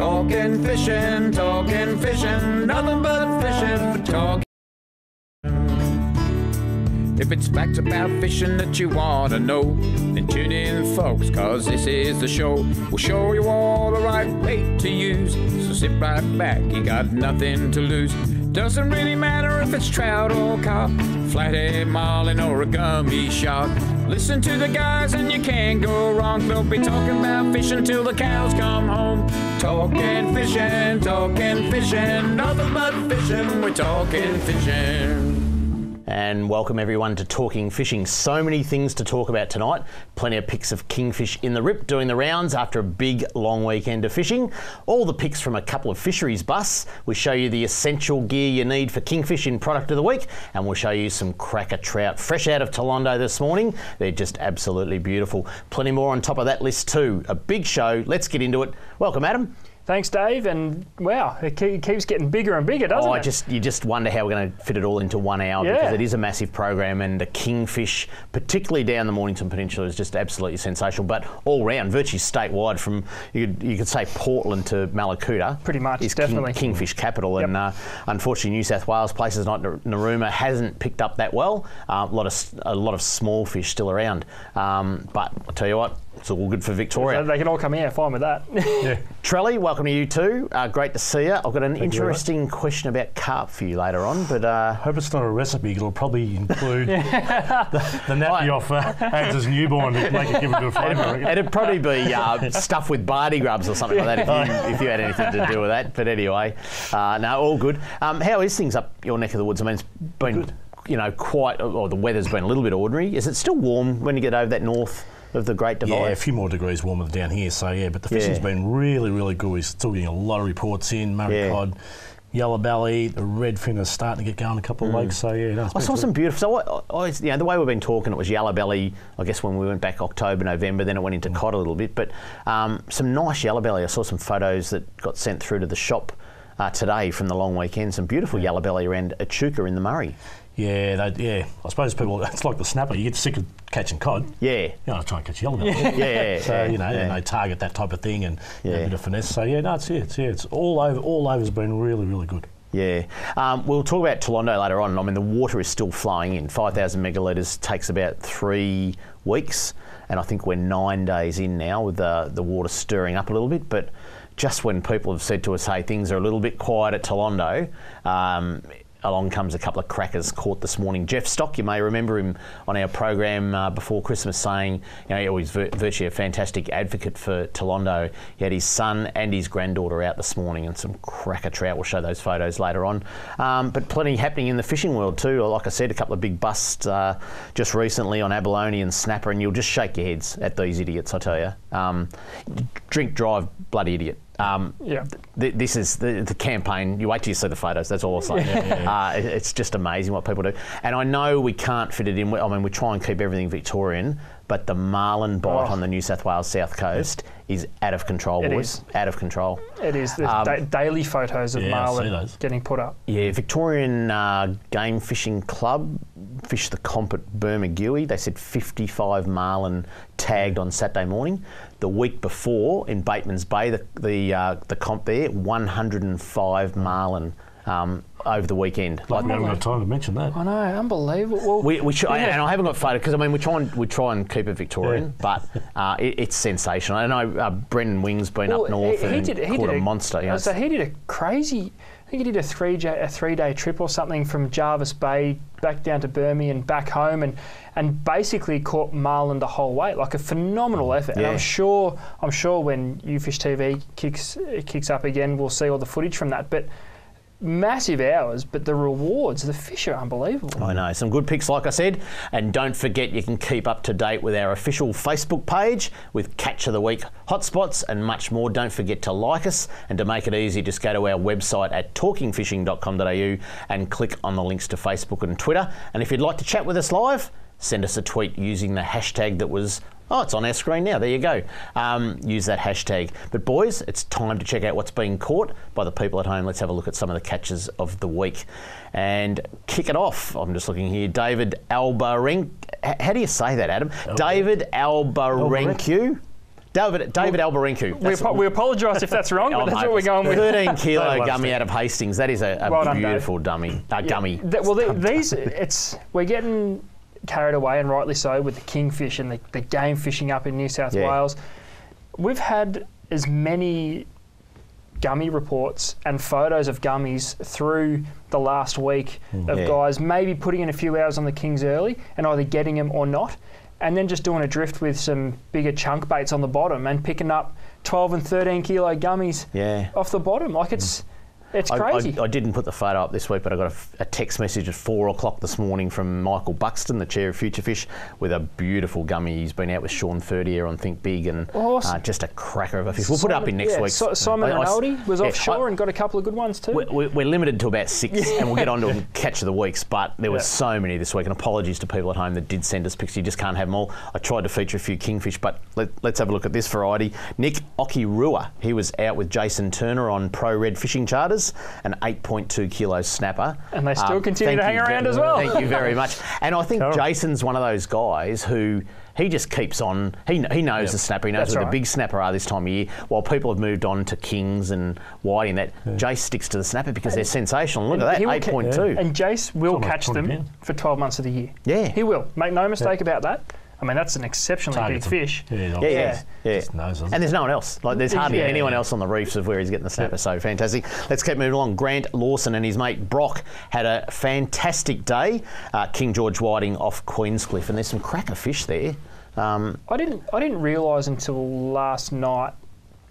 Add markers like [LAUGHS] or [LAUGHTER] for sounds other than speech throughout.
Talking fishing, talking fishing, nothing but fishing, talking. If it's facts about fishing that you want to know, then tune in, folks, cause this is the show. We'll show you all the right bait to use. So sit right back, you got nothing to lose. Doesn't really matter if it's trout or carp, flathead marlin or a gummy shark. Listen to the guys and you can't go wrong. They'll be talking about fishing till the cows come home. Talking fishing, talking fishing, nothing but fishing. We're talking fishing. And welcome everyone to Talking Fishing. So many things to talk about tonight. Plenty of pics of kingfish in the rip doing the rounds after a big long weekend of fishing. All the pics from a couple of fisheries busts. We show you the essential gear you need for kingfish in product of the week, and we'll show you some cracker trout fresh out of Toolondo this morning. They're just absolutely beautiful. Plenty more on top of that list too. A big show. Let's get into it. Welcome, Adam. Thanks, Dave. And wow, it ke- keeps getting bigger and bigger, doesn't Oh, it? I just you just wonder how we're going to fit it all into one hour Yeah. because it is a massive program and the kingfish, particularly down the Mornington Peninsula, is just absolutely sensational. But all round, virtually statewide, from you could, you could say Portland to Mallacoota, Pretty much, is king- definitely. kingfish capital. Yep. And uh, unfortunately, New South Wales places like Nar- Narooma hasn't picked up that well. Uh, a lot of a lot of small fish still around. Um, but I tell you what, it's all good for Victoria. they can all come here, fine with that. [LAUGHS] Trelly, welcome to you too. Uh, great to see you. I've got an you very much. interesting question about carp for you later on, but uh, hope it's not a recipe. It'll probably include [LAUGHS] the, the nappy off uh, Ans's newborn to make it give it a bit of flavour. I reckon. it'd probably be uh, stuff with bardi grubs or something like that if you, if you had anything to do with that. But anyway, uh, no, all good. Um, how is things up your neck of the woods? I mean, it's been, you know, quite, or the weather's been a little bit ordinary. Is it still warm when you get over that north of the Great Divide? Yeah, a few more degrees warmer than down here. So yeah, but the fishing's Yeah. been really, really good. We're still getting a lot of reports in. Murray Yeah. cod, yellow belly, the redfin is starting to get going a couple of lakes. So yeah, no, I saw some beautiful. So, I, I, you know, the way we've been talking, it was yellow belly. I guess when we went back October, November, then it went into cod a little bit. But um, some nice yellow belly. I saw some photos that got sent through to the shop uh, today from the long weekend. Some beautiful yellow belly around Echuca in the Murray. Yeah, they, yeah. I suppose people. [LAUGHS] It's like the snapper. You get sick of catching cod. Yeah, You know, try and catch yellow belly. [LAUGHS] yeah, yeah. [LAUGHS] So you know, yeah. and they target that type of thing and Yeah. a bit of finesse. So yeah, no, it's yeah, it's yeah, it's all over. All over's been really, really good. Yeah. Um, we'll talk about Toolondo later on. I mean, the water is still flowing in. 5,000 megalitres takes about three weeks, and I think we're nine days in now with the, the water stirring up a little bit. But just when people have said to us, hey, things are a little bit quiet at Toolondo, um, along comes a couple of crackers caught this morning. Jeff Stock, you may remember him on our program uh, before Christmas saying, you know, he's vir- virtually a fantastic advocate for Toolondo. He had his son and his granddaughter out this morning and some cracker trout. We'll show those photos later on. Um, but plenty happening in the fishing world too. Like I said, a couple of big busts uh, just recently on abalone and snapper, and you'll just shake your heads at these idiots, I tell you. Um, drink, drive, bloody idiot. Um, Yeah. th- this is the, the campaign. You wait till you see the photos. That's all I'll say. Uh, it- it's just amazing what people do. And I know we can't fit it in. I mean, we try and keep everything Victorian, but the marlin bite Oh. on the New South Wales south coast is out of control, It boys. is. Out of control. it is Um, da- daily photos of Yeah, marlin getting put up. Yeah, Victorian uh, Game Fishing Club fished the comp at Bermagui. They said 55 marlin tagged on Saturday morning. The week before in Bateman's Bay, the the, uh, the comp there, 105 marlin um, over the weekend. Like we haven't got time to mention that. I know, unbelievable. Well, We, we try, Yeah. and I haven't got photo because I mean we try and we try and keep it Victorian, but uh, it, it's sensational. I know uh, Brendan Wing's been well, up north and caught a, monster. You know, so he did a crazy. I think he did a three a three day trip or something from Jervis Bay back down to Burmy and back home, and and basically caught marlin the whole way. Like a phenomenal mm, effort. And I'm sure I'm sure when UFish TV kicks kicks up again, we'll see all the footage from that. But massive hours, but the rewards, the fish are unbelievable. I know. Some good picks, like I said. And don't forget, you can keep up to date with our official Facebook page with Catch of the Week hotspots and much more. Don't forget to like us. And to make it easy, just go to our website at talkingfishing.com.au and click on the links to Facebook and Twitter. And if you'd like to chat with us live, send us a tweet using the hashtag that was Oh, it's on our screen now. There you go. Um, use that hashtag. But, boys, it's time to check out what's being caught by the people at home. Let's have a look at some of the catches of the week. And kick it off. I'm just looking here. David Albarenk. How do you say that, Adam? David Albarencu. David, David Albarinku. We, apo- we apologise if that's wrong, but [LAUGHS] that's what we're going with. 13 kilo gummy out of Hastings. That is a, a Well done, beautiful dummy. Uh, gummy. Th- well, the, these it's we're getting carried away, and rightly so, with the kingfish and the, the game fishing up in New South Yeah. Wales. We've had as many gummy reports and photos of gummies through the last week of Mm. Yeah. guys maybe putting in a few hours on the kings early and either getting them or not, and then just doing a drift with some bigger chunk baits on the bottom and picking up 12 and 13 kilo gummies Yeah. off the bottom. Like it's it's I, crazy. I, I didn't put the photo up this week, but I got a text message at four o'clock this morning from Michael Buxton, the chair of Future Fish, with a beautiful gummy. He's been out with Sean Ferdier on Think Big, and Awesome. uh, just a cracker of a fish. We'll put it up in next yeah, week's. Si- Simon I- I s- Rinaldi was yeah, offshore I- and got a couple of good ones too. We're, we're we're limited to about six, and we'll get on to [LAUGHS] catch of the weeks. But there were Yeah. so many this week, and apologies to people at home that did send us pictures. You just can't have them all. I tried to feature a few kingfish, but let, us have a look at this variety. Nick Okirua, he was out with Jason Turner on Pro Red Fishing Charters, an 8.2 kilo snapper. And they still um, continue to hang you around ve- as well. Thank you very much. [LAUGHS] And I think Cool. Jason's one of those guys who. He just keeps on. He, he knows Yep. the snapper. He knows That's where right. the big snapper are this time of year. While people have moved on to kings and whiting, that Jace sticks to the snapper because they're sensational. Look at that, He will ca- point two. And Jace will catch them pounds. for 12 months of the year. Yeah. He will. Make no mistake about that. I mean, that's an exceptionally Targets big them. fish. Yeah, Yeah, yeah. yeah, yeah. Just knows. And there's no one else. Like there's hardly Yeah. anyone else on the reefs of where he's getting the snapper. So fantastic. Let's keep moving along. Grant Lawson and his mate Brock had a fantastic day. Uh, King George Whiting off Queenscliff, and there's some cracker fish there. Um, I didn't. I didn't realise until last night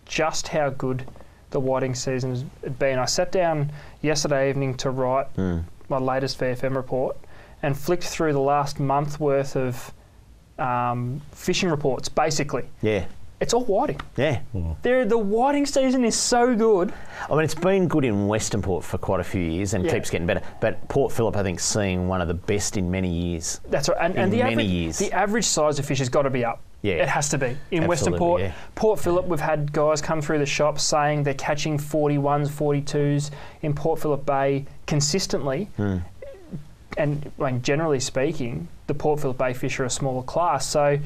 just how good the whiting season had been. I sat down yesterday evening to write Hmm. my latest VFM report and flicked through the last month worth of um, fishing reports. Basically, yeah, it's all whiting. yeah. They're, the whiting season is so good. I mean, it's been good in Western Port for quite a few years and Yeah. keeps getting better. But Port Phillip, I think, seeing one of the best in many years. That's right. And, In and the many average, years. the average size of fish has got to be up. Yeah. It has to be. In Western Port, yeah. Port Phillip, we've had guys come through the shop saying they're catching 41s, 42s in Port Phillip Bay consistently. Hmm. And I mean, generally speaking, the Port Phillip Bay fish are a smaller class. So,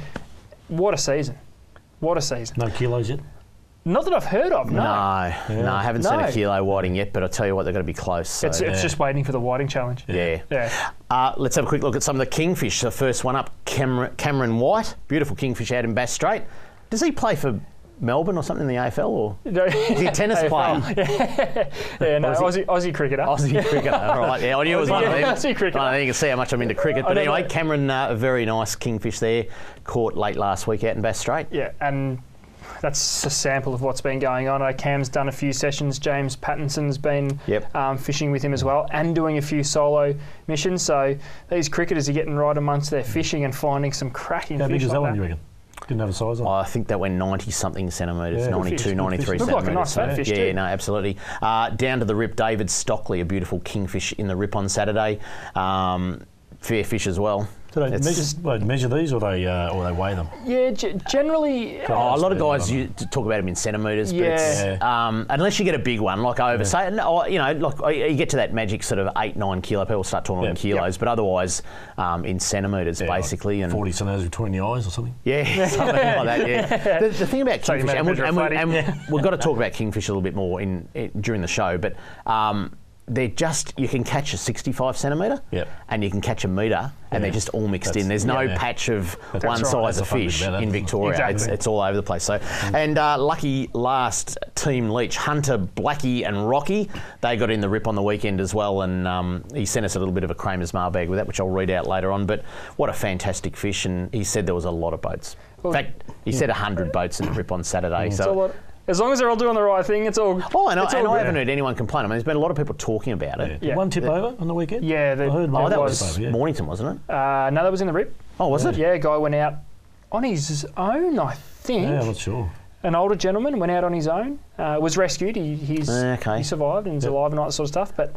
what a season. What a season. No kilos yet? Not that I've heard of, no. No, no, I haven't seen a kilo whiting yet, but I'll tell you what, they're going to be close. So. It's, it's Yeah. just waiting for the whiting challenge. yeah. Yeah. Uh, let's have a quick look at some of the kingfish. The first one up, Cameron, Cameron White, beautiful kingfish out in Bass Strait. Does he play for Melbourne or something in the AFL, or [LAUGHS] No. is he a tennis player? [LAUGHS] yeah, no, [LAUGHS] Aussie- Aussie, Aussie cricketer. Aussie cricketer. All right, yeah, I knew it was Aussie- one of them. yeah, Aussie cricketer. I think you can see how much I'm into cricket. But anyway, know. Cameron, uh, a very nice kingfish there, caught late last week out in Bass Strait. Yeah, and that's a sample of what's been going on. Uh, Cam's done a few sessions. James Pattinson's been Yep. um, fishing with him as well, and doing a few solo missions. So these cricketers are getting right amongst their fishing and finding some cracking How fish. big is like that one, you reckon? Didn't have a size on. I think that went 90 something centimetres, Yeah, 92, fish, 93 fish. Looked like a centimetres. nice fish yeah, too. no, absolutely. Uh, down to the rip, David Stockley, a beautiful kingfish in the rip on Saturday. Um, fair fish as well. Do they It's- measure, well, measure these or they uh, or they weigh them? Yeah, g- generally. Oh, a lot of guys you, talk about them in centimetres, but it's, Yeah. um, unless you get a big one, like over, say, no, you know, like uh, you get to that magic sort of eight, nine kilo, people start talking in Yeah. kilos, but otherwise um, in centimetres Yeah, like basically. and 40 centimetres between the eyes or something? Yeah, [LAUGHS] something like that. Yeah. [LAUGHS] The, the thing about So kingfish, made and, we, and, we, and we've got to talk about kingfish a little bit more in, in during the show, but. Um, they're just you can catch a 65 centimetre Yep. and you can catch a metre and they're just all mixed That's- in there's no yeah, yeah. patch of That's one right. size of the fun bit fish in? Victoria Exactly. it's, it's all over the place so and uh, lucky last team leech Hunter Blackie and Rocky they got in the rip on the weekend as well and um, he sent us a little bit of a Kramer's mailbag with that which I'll read out later on but what a fantastic fish and he said there was a lot of boats in fact he said 100 boats in the rip on Saturday It's a so lot- as long as they're all doing the right thing, it's all. Oh, and, I, it's all and I haven't heard anyone complain. I mean, there's been a lot of people talking about it. Did Yeah. one tip over on the weekend? Yeah, the- I heard Oh, one that It was over, yeah. Mornington, wasn't it? Uh, no, that was in the rip. Oh, was it? Yeah, guy went out on his own, I think. Yeah, I'm not sure. An older gentleman went out on his own, uh, was rescued. He, he's, Okay. he survived and he's Yep. alive and all that sort of stuff. But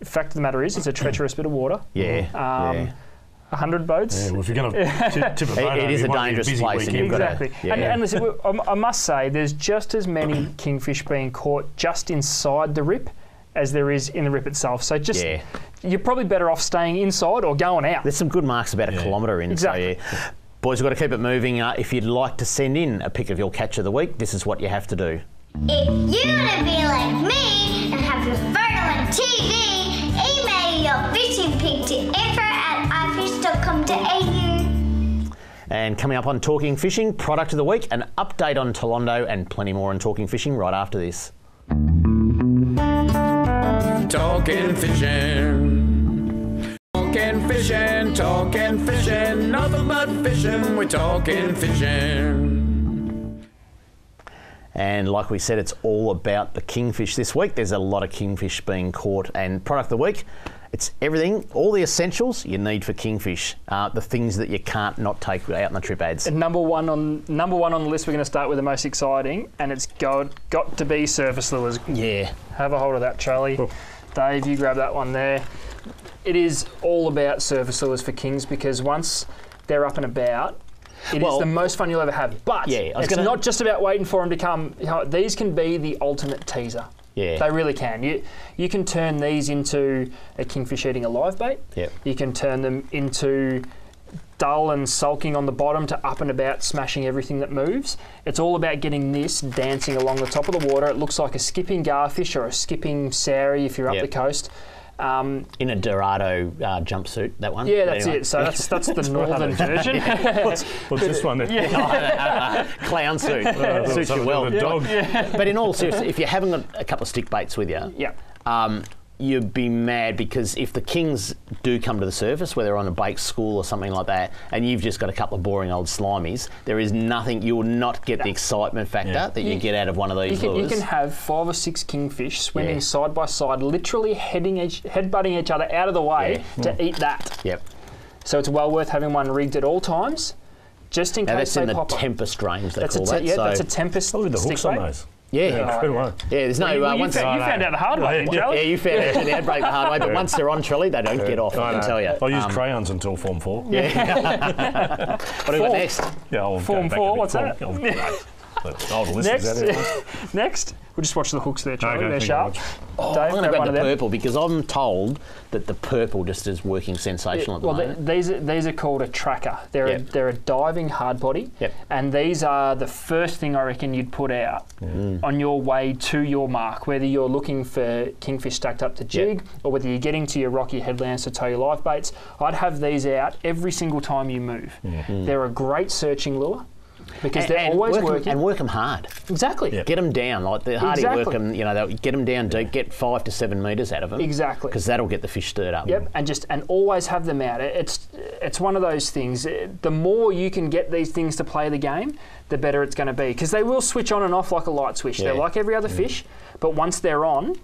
the fact of the matter is, it's a treacherous bit of water. Yeah. Um, yeah. 100 boats. Yeah, well, if you're going [LAUGHS] to tip, tip a boat it over, is it a dangerous busy place and weekend. you've gotta- Exactly. yeah. And, and listen, [LAUGHS] I I must say, there's just as many kingfish being caught just inside the rip as there is in the rip itself. So just Yeah. you're probably better off staying inside or going out. There's some good marks about a Yeah. kilometre in. Exactly. So, yeah. Boys, we've got to keep it moving. Uh, if you'd like to send in a pick of your catch of the week, this is what you have to do. If you want to be like me and have your photo on TV, email your fishing pic to info at ifish.com.au. And coming up on Talking Fishing, product of the week, an update on Toolondo, and plenty more on Talking Fishing right after this. Talking fishing. Talking fishing, talking fishing, nothing but fishing. We're talking fishing. And like we said, it's all about the kingfish this week. There's a lot of kingfish being caught, and product of the week. It's everything, all the essentials you need for kingfish. Uh, the things that you can't not take out on the trip ads. And number one on number one on the list, we're going to start with the most exciting, and it's got got to be surface lures. Yeah, Have a hold of that, Charlie. Dave, you grab that one there. It is all about surface lures for kings because once they're up and about, it is Well- the most fun you'll ever have. But Yeah, it's gonna- not just about waiting for them to come. These can be the ultimate teaser. Yeah. They really can. You you can turn these into a kingfish eating a live bait. Yep. You can turn them into dull and sulking on the bottom to up and about smashing everything that moves. It's all about getting this dancing along the top of the water. It looks like a skipping garfish or a skipping saury if you're up Yep. the coast. Um, in a Dorado uh, jumpsuit, that one. yeah, that's Anyway. it. So that's that's the [LAUGHS] northern version. [LAUGHS] What's this one? [LAUGHS] clown suit. Uh, Suits you well. with a dog. But in all seriousness, if you haven't got a couple of stick baits with you, yeah. um, you'd be mad because if the kings do come to the surface, whether on a bait school or something like that, and you've just got a couple of boring old slimies, there is nothing. You will not get the excitement factor Yeah. that you, You- get out of one of You these can, you can have five or six kingfish swimming Yeah. side by side, literally heading each, headbutting each other out of the way to mm. eat that. Yep. So it's well worth having one rigged at all times, just in Now case that's in they the pop up. tempest range. They That's a call te- that. yeah, so that's a tempest Look at the hooks on those. Yeah, Yeah, yeah. straight away. There's no Well, uh, you, once. found, you found out the hard way, didn't you, yeah, you found out the ad break the hard way, but once they're on Trelly, they don't get off. I can tell you. I used Um, crayons until Form 4. [LAUGHS] What do we got next? Yeah, I'll Form four, what's that? Form- oh, [LAUGHS] great. The Old Next, out there. [LAUGHS] next, we'll just watch the hooks there, Charlie. Okay, They're sharp. very Oh, Dave, I'm going to grab grab the purple because I'm told that the purple just is working sensational at the Well, th- moment. these are, these are called a tracker. They're a, they're a diving hard body, Yep. and these are the first thing I reckon you'd put out Mm. on your way to your mark. Whether you're looking for kingfish stacked up to jig, or whether you're getting to your rocky headlands to tow your live baits, I'd have these out every single time you move. They're a great searching lure because they're always work 'em- working. and work them hard. exactly. Yeah. Get them down like the harder you work them. You know, they'll get them down deep. Get five to seven meters out of them. Exactly. Because that'll get the fish stirred up. Yep, and just and always have them out. It's it's one of those things. The more you can get these things to play the game, the better it's going to be because they will switch on and off like a light switch. They're like every other fish, but once they're on,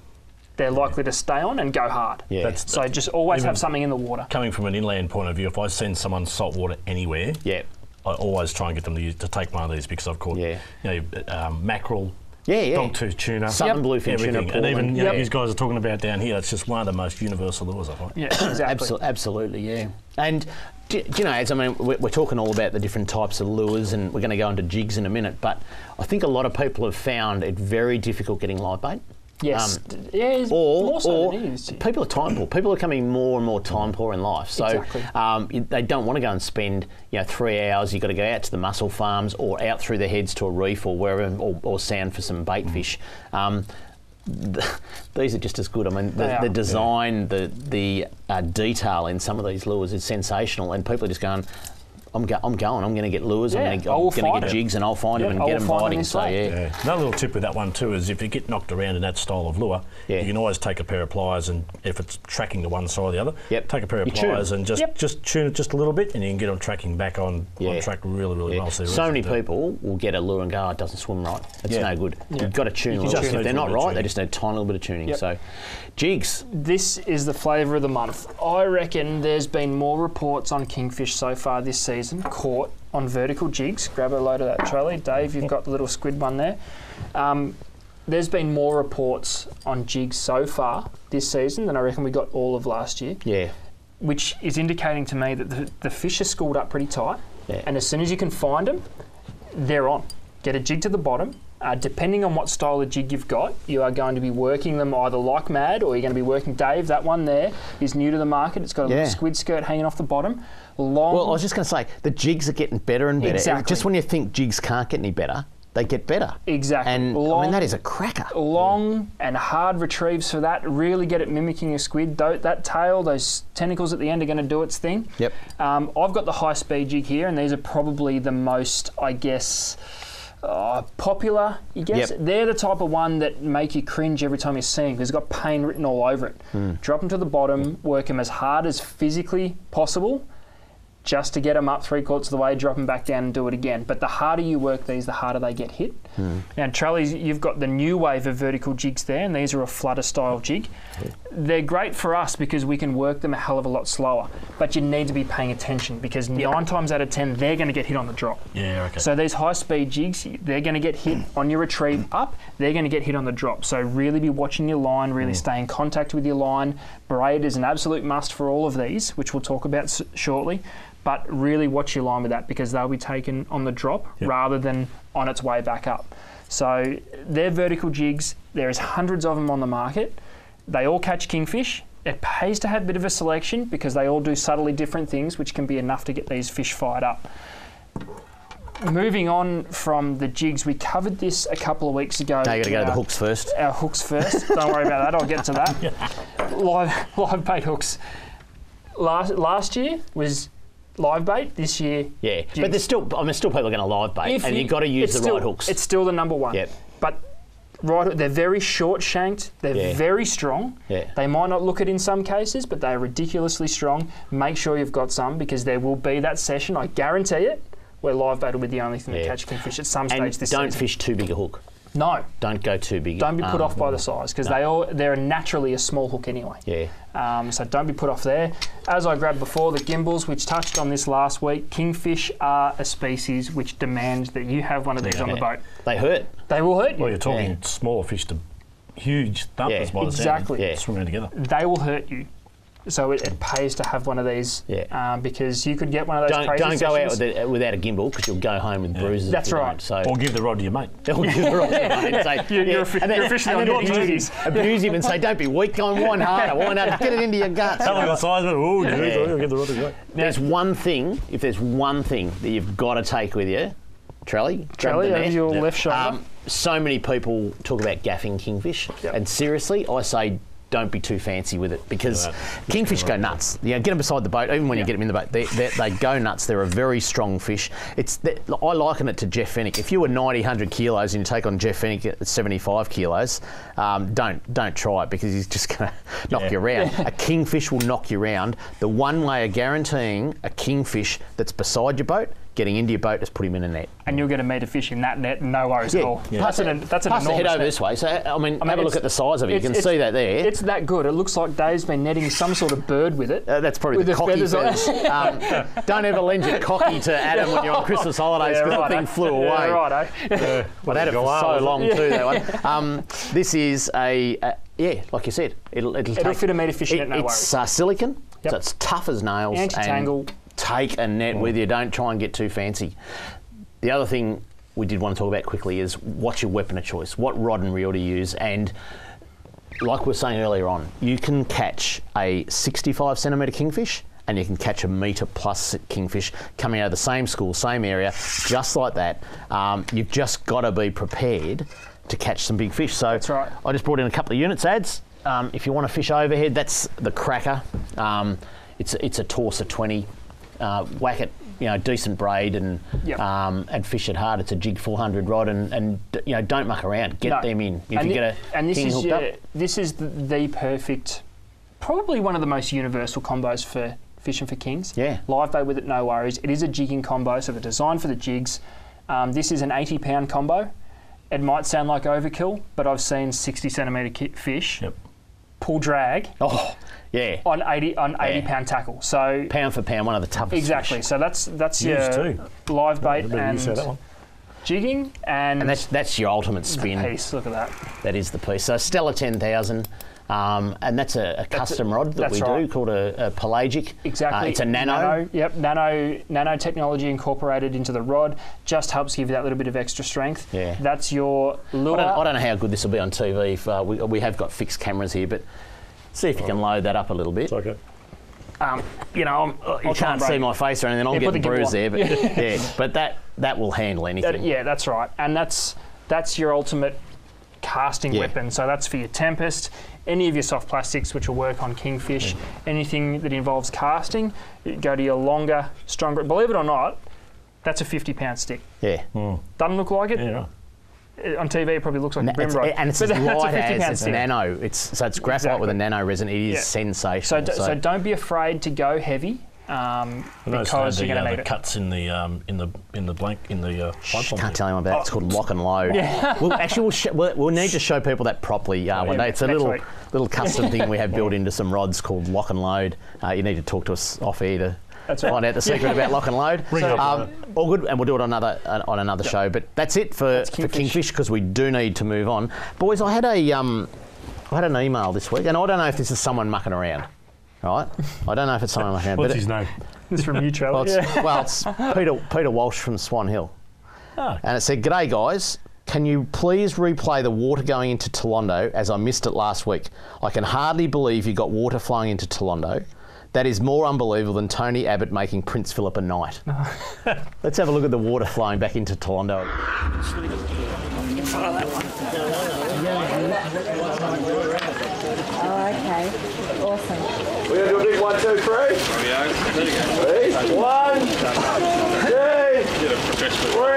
they're likely to stay on and go hard. Yeah. That's- So just always have something in the water. Coming from an inland point of view, if I send someone saltwater anywhere, Yeah. I always try and get them to, use, to take one of these because I've caught Yeah. you know, um, mackerel, Yeah, yeah. dogtooth tuna, Southern Yep. bluefin tuna. And even Portland. you know, Yep. these guys are talking about down here, it's just one of the most universal lures, I find. Yeah, exactly. Absol- absolutely, yeah. And do, do you know, as I mean, we're, we're talking all about the different types of lures, and we're going to go into jigs in a minute. But I think a lot of people have found it very difficult getting live bait. Yes. Um, yeah, or, more so or than it is. people are time poor. People are becoming more and more time poor in life. So Exactly. um, they don't want to go and spend you know three hours. You've got to go out to the mussel farms or out through the heads to a reef or wherever or, or sound for some bait fish. Um, th- [LAUGHS] these are just as good. I mean, the, the design, the the uh, detail in some of these lures is sensational, and people are just going. I'm, go- I'm going. I'm going to get lures. Yeah, I'm going to get it. jigs, and I'll find Yeah, them and I get will them find biting. So yeah, Yeah. Another little tip with that one too is if you get knocked around in that style of lure, Yeah. you can always take a pair of pliers and if it's tracking to one side or the other, Yep. take a pair of You tune pliers and just Yep. just tune it just a little bit, and you can get on tracking back on, Yeah. on track really really Yeah. well. So, So many really- people will get a lure and go, oh, it doesn't swim right. It's Yeah. no good. Yeah. You've got to tune You the can just If they're not little bit of right, they just need a tiny little bit of tuning. Yep. So, jigs. This is the flavour of the month. I reckon there's been more reports on kingfish so far this season caught on vertical jigs. Grab a load of that trolley. Dave, you've got the little squid one there. Um, there's been more reports on jigs so far this season than I reckon we got all of last year, Yeah. which is indicating to me that the, the fish are schooled up pretty tight. Yeah. And as soon as you can find them, they're on. Get a jig to the bottom, Uh, depending on what style of jig you've got, you are going to be working them either like mad or you're going to be working Dave. That one there is new to the market. It's got a Yeah. little squid skirt hanging off the bottom. Long. Well, I was just going to say the jigs are getting better and better. Exactly. Just when you think jigs can't get any better, they get better. Exactly. And I mean that is a cracker. long and hard retrieves for that. Really get it mimicking a squid. That tail, those tentacles at the end are going to do its thing. Yep. Um, I've got the high speed jig here, and these are probably the most, I guess, uh, popular. You guess Yep. they're the type of one that make you cringe every time you see them because it's got pain written all over it. Hmm. Drop them to the bottom, work them as hard as physically possible. Just to get them up three quarters of the way, drop them back down and do it again. But the harder you work these, the harder they get hit. Now, trolleys, you've got the new wave of vertical jigs there, and these are a flutter style jig. They're great for us because we can work them a hell of a lot slower. But you need to be paying attention because nine times out of ten, they're going to get hit on the drop. Yeah, okay. So these high speed jigs, they're going to get hit on your retrieve mm. up, they're going to get hit on the drop. So really be watching your line, really mm. stay in contact with your line. Braid is an absolute must for all of these, which we'll talk about s- shortly. But really watch your line with that because they'll be taken on the drop rather than on its way back up. So they're vertical jigs. There's hundreds of them on the market. They all catch kingfish. It pays to have a bit of a selection because they all do subtly different things, which can be enough to get these fish fired up moving on from the jigs, we covered this a couple of weeks ago. Now you got to go to the uh, hooks first. Our hooks first. [LAUGHS] Don't worry about that. I'll get to that. Live, live bait hooks. Last last year was live bait. This year, Yeah, but there's still, I mean, still people are going to live bait, If and you- you've got to use the still- right hooks. It's still the number one. Yep. But right, they're very short shanked. They're Yeah. very strong. Yeah. They might not look it in some cases, but they are ridiculously strong. Make sure you've got some because there will be that session. I guarantee it. Where live bait will be the only thing to Yeah. catch kingfish at some stage and this don't season. fish too big a hook. No, Don't go too big. don't be put Um, off by the size because they all they're naturally a small hook anyway. Yeah. Um, so don't be put off there. As I grabbed before, the gimbals, which touched on this last week, kingfish are a species which demand that you have one of these on the boat. They hurt. They will hurt you. Well, you're talking Yeah. smaller fish to huge thumpers Yeah. by the sound. Exactly. Yeah. Swimming together. they will hurt you. So it, it pays to have one of these Yeah. um, because you could get one of those Don't crazy don't go out with it, without a gimbal because you'll go home with bruises. That's right. don't, So Or give the rod to your mate. [LAUGHS] They'll give the right and say, You're- you're yeah. offi- then, you're officially and on then your abuse, duties. abuse him and say, "Don't be weak, go and wind harder, wind harder, get it into your guts." Tell him the size of it. Oh, Yeah. yeah. give the rod to your mate. There's one thing, if there's one thing that you've got to take with you, Trelly, grab Trelly over net. your left shoulder. Um, so many people talk about gaffing kingfish, Yep. and seriously, I say don't be too fancy with it because Yeah. kingfish go nuts. You know, get them beside the boat, even when you get them in the boat, they, they, they go nuts. They're a very strong fish. It's I liken it to Jeff Fenech. If you were 90, 100 kilos and you take on Jeff Fenech at 75 kilos, um, don't don't try it because he's just going [LAUGHS] to knock Yeah. you around. [LAUGHS] a kingfish will knock you around. The one way of guaranteeing a kingfish that's beside your boat getting into your boat just put him in a net. and you'll get a meter fish in that net, no worries at all. Yeah. That's an, that's an Pass the enormous head over net. this way. So I mean, I mean, have a look at the size of it. You can see that there. It's that good. It looks like Dave's been netting some sort of bird with it. Uh, that's probably With the, the cocky feathers on it. feathers. [LAUGHS] um, don't ever lend your cocky to Adam when you're on Christmas [LAUGHS] holidays Yeah, because right, that thing flew away. [LAUGHS] Yeah, right, eh? Well, had it for so long too. That one. Um, this is a, a yeah, like you said, it'll it'll, It'll take, fit a meter fish in it, no It's uh, silicon, Yep. so it's tough as nails. Anti-tangle. And take a net with you. Don't try and get too fancy. The other thing we did want to talk about quickly is what's your weapon of choice? What rod and reel to use? And like we were saying earlier on, you can catch a 65 centimetre kingfish and you can catch a metre plus kingfish coming out of the same school, same area, just like that. Um, you've just got to be prepared to catch some big fish. So That's right. I just brought in a couple of units ads. Um, if you want to fish overhead, that's the cracker. Um, it's it's a Torsa 20. Uh, whack it, you know, decent braid and Yep. um, and fish it hard. It's a jig 400 rod and, and you know don't muck around. Get No. them in. If and you get a and this king is hooked your, up, this is the, the perfect, probably one of the most universal combos for fishing for kings. Yeah. live bait with it, no worries. It is a jigging combo, so they're designed for the jigs. Um, this is an 80 pound combo. It might sound like overkill, but I've seen 60 centimetre ki- fish Yep. Pull drag oh yeah, on 80 on 80 Yeah. pound tackle. So pound for pound, one of the toughest. exactly. fish. So that's that's Used your too. live bait Better and that one. jigging and, And that's that's your ultimate spin. piece. Look at that. That is the piece. So Stella 10,000, um, and that's a, a custom rod that we right. do called a, a pelagic. Exactly. Uh, it's a nano. Yep. Nano nano technology incorporated into the rod just helps give you that little bit of extra strength. Yeah. That's your lure. I don't, I don't know how good this will be on TV. If, uh, we, we have got fixed cameras here, but see if you can load that up a little bit. It's okay. Um, you know, I'm, uh, you can't see my face or anything. I'm Yeah, getting the gimbal bruised there, but [LAUGHS] yeah, but that that will handle anything. That- yeah, that's right. And that's that's your ultimate casting Yeah. weapon. So that's for your Tempest, any of your soft plastics which will work on Kingfish, anything that involves casting, go to your longer, stronger. Believe it or not, that's a 50 pound stick. Yeah. Doesn't look like it. Yeah. Uh, On TV, it probably looks like Na- a bream rod. and it's [LAUGHS] But as light as it's stick. nano. It's so it's graphite with a nano resin. It is Yeah. sensational. So, d- so don't be afraid to go heavy um, because the, you're going uh, to the need it. cuts in the um, in the in the blank in the uh, pipe bomb Can't there. tell anyone about it. Oh. It's called lock and load. [LAUGHS] We'll, actually, we'll, sh- we'll, we'll need to show people that properly uh, one yeah, day. It's a next little week. little custom thing we have [LAUGHS] built into some rods called lock and load. Uh, you need to talk to us off air to That's right. find out the [LAUGHS] secret about lock and load. Bring it up, um, all good, and we'll do it on another uh, on another show. But that's it for, for Kingfish. Kingfish because we do need to move on. Boys, I had a um, I had an email this week, and I don't know if this is someone mucking around. Right, I don't know if it's someone mucking around. What's but his it- name? This from you, Trevor. well, it's, [LAUGHS] well, it's Peter, Peter Walsh from Swan Hill. Oh. And it said, G'day, guys. Can you please replay the water going into Toolondo as I missed it last week? I can hardly believe you got water flowing into Toolondo. That is more unbelievable than Tony Abbott making Prince Philip a knight. [LAUGHS] Let's have a look at the water flowing back into Toolondo. Oh, okay. Awesome. We're going to do a big one, two, three. Ready? One, two, three.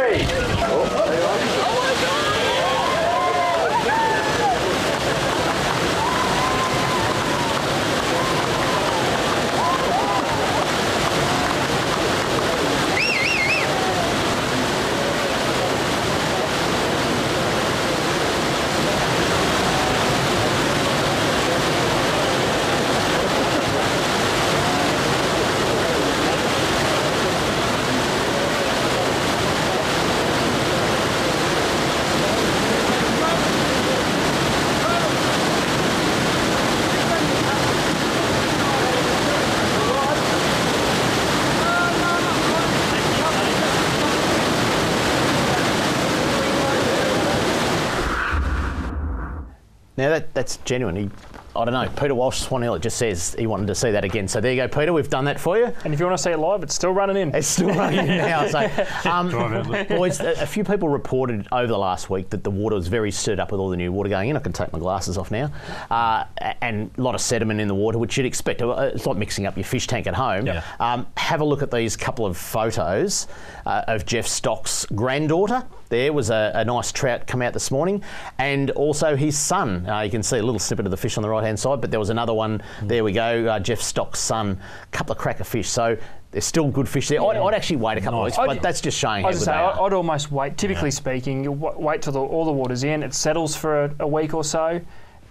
Now that that's genuine. He, I don't know. Peter Walsh, Swan Hill. It just says he wanted to see that again. So there you go, Peter. We've done that for you. And if you want to see it live, it's still running in. It's still running now. So, [LAUGHS] um, Drive out, look. boys, a, a few people reported over the last week that the water was very stirred up with all the new water going in. I can take my glasses off now, uh, and a lot of sediment in the water, which you'd expect. Uh, It's like mixing up your fish tank at home. Yeah. Um, have a look at these couple of photos uh, of Jeff Stock's granddaughter. There was a, a nice trout come out this morning, and also his son. Uh, you can see a little snippet of the fish on the right hand side, but there was another one. There we go. Uh, Jeff Stock's son, a couple of cracker fish. So there's still good fish there. I'd, I'd actually wait a couple of weeks, but that's just showing I was say, I'd almost wait. Typically speaking, you wait till the, all the water's in, it settles for a, a week or so,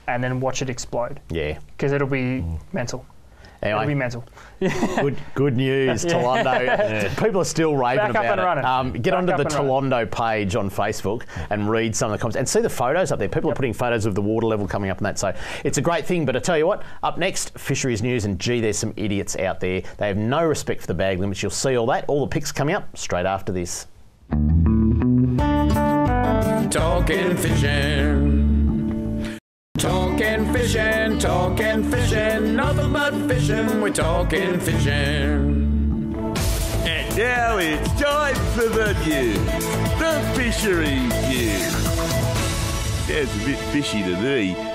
and then watch it explode yeah. because it'll be mental. It'll be mental. good, good news, [LAUGHS] Toolondo. People are still raving Back up about and it. running. Um, get Back onto up the and running. Page on Facebook and read some of the comments and see the photos up there. People are putting photos of the water level coming up and that. So it's a great thing. But I tell you what, up next, fisheries news. And gee, there's some idiots out there. They have no respect for the bag limits. You'll see all that. All the pics coming up straight after this. Talking fishing, talking fishing, nothing but fishing, we're talking fishing. And now it's time for the news. The fishery news. Sounds a bit fishy to me.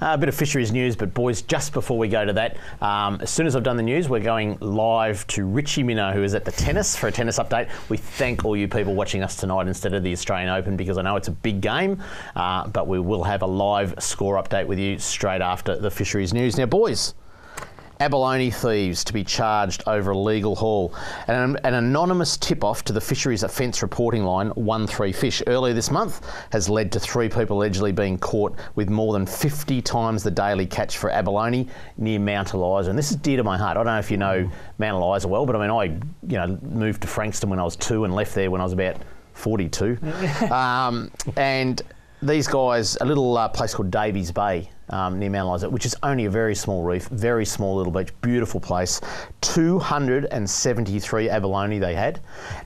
Uh, a bit of fisheries news, but boys, just before we go to that, um, as soon as I've done the news, we're going live to Ritchie Minnow, who is at the tennis for a tennis update. We thank all you people watching us tonight instead of the Australian Open because I know it's a big game, uh, but we will have a live score update with you straight after the fisheries news. Now, boys. Abalone thieves to be charged over a legal haul. An, an anonymous tip off to the Fisheries Offence Reporting Line 13 Fish earlier this month has led to three people allegedly being caught with more than 50 times the daily catch for abalone near Mount Eliza. And this is dear to my heart. I don't know if you know Mount Eliza well, but I mean, I you know moved to Frankston when I was two and left there when I was about 42. [LAUGHS] um, and these guys, a little uh, place called Davies Bay um, near Mount Eliza, which is only a very small reef, very small little beach, beautiful place. 273 abalone they had,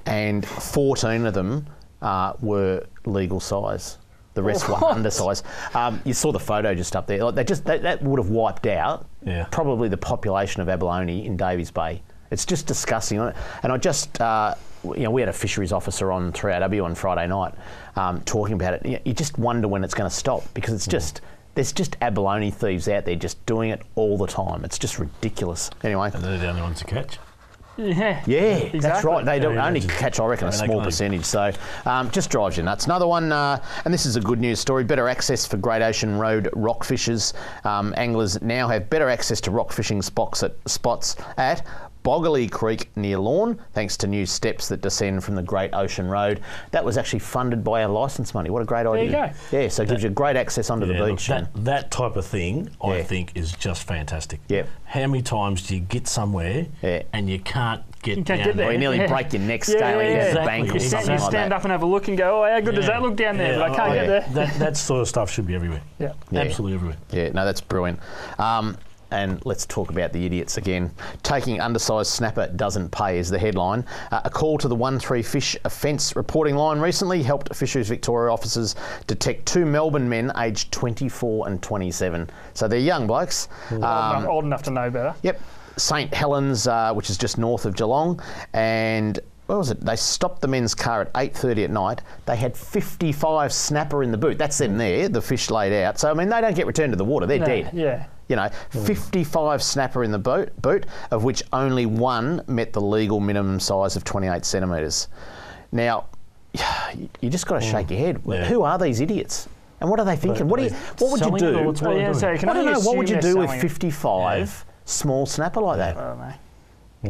and 14 of them uh, were legal size. The rest were [LAUGHS] What? undersized. Um, you saw the photo just up there. Like they just that, that would have wiped out Yeah. probably the population of abalone in Davies Bay. It's just disgusting. And I just, uh, you know, we had a fisheries officer on 3AW on Friday night um, talking about it. You- You just wonder when it's going to stop because it's just, there's just abalone thieves out there just doing it all the time. It's just ridiculous. Anyway, And they're the only ones to catch. Yeah. yeah, that's Exactly. right. They don't Yeah, only just- catch, I reckon, a I mean, small percentage. So um, just drives you nuts. Another one, uh, and this is a good news story better access for Great Ocean Road rock fishers. Um, anglers now have better access to rock fishing spots at, spots at Boggaley Creek near Lorne, thanks to new steps that descend from the Great Ocean Road. That was actually funded by our licence money. What a great idea. you go. Yeah, so it gives you great access onto Yeah, the look, beach. that, that type of thing, Yeah. I think, is just fantastic. Yep. How many times do you get somewhere Yeah. and you can't get You can't down get there. or you nearly Yeah. break your neck Yeah, scaling yeah, down yeah. the bank or You You stand, something you like stand that. up and have a look and go, oh, how good does that look down there? Yeah, but I can't oh, get yeah. there. That, that sort of stuff should be everywhere. Yeah. Yeah. Absolutely everywhere. Yeah, no, that's brilliant. Um, and let's talk about the idiots again. Taking undersized snapper doesn't pay is the headline. Uh, a call to the 1 3 fish offence reporting line recently helped Fisheries Victoria officers detect two Melbourne men aged 24 and 27. So they're young blokes. Old, Um, enough, old enough to know better. Yep, St Helens, uh, which is just north of Geelong, and what was it? They stopped the men's car at 8:30 at night. They had 55 snapper in the boot. That's them there, the fish laid out. So I mean, they don't get returned to the water; they're No, dead. Yeah. You know, 55 snapper in the boat, boot, of which only one met the legal minimum size of 28 centimetres. Now, [SIGHS] you just got to shake your head. Yeah. Who are these idiots? And what are they thinking? What do you? What would you Selling it or do? what's- Oh, what yeah, so I don't know. What would you do with selling it. 55 small snapper like that?